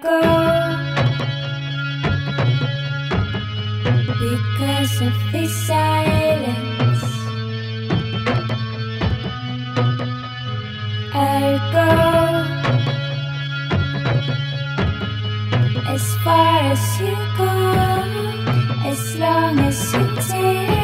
go because of the silence. I go as far as you go, as long as you take.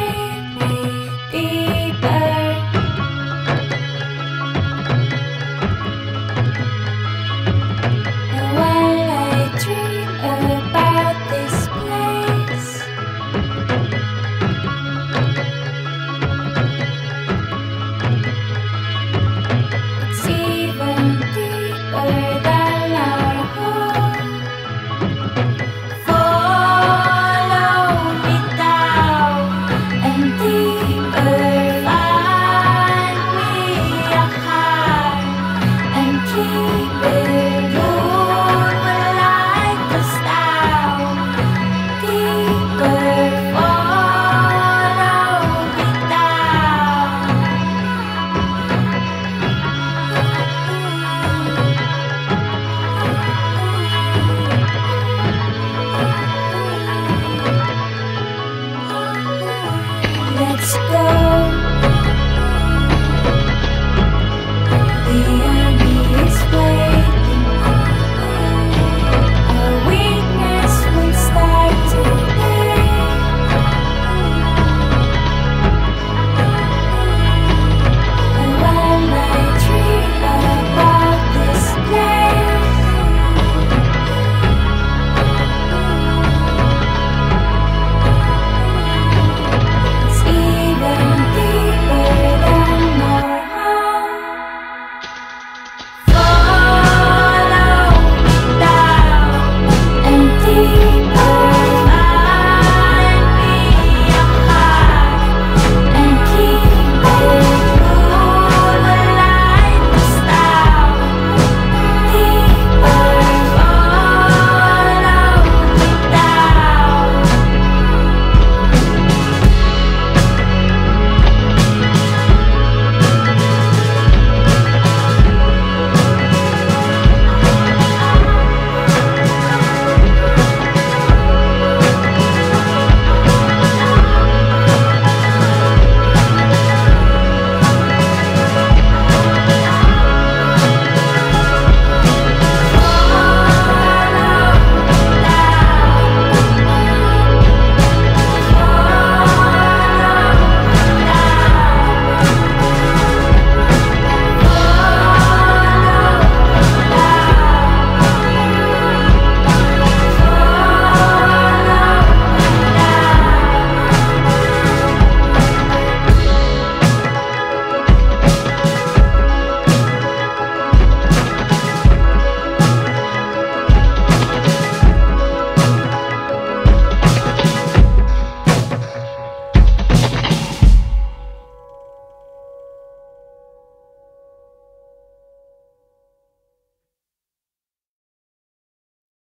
You.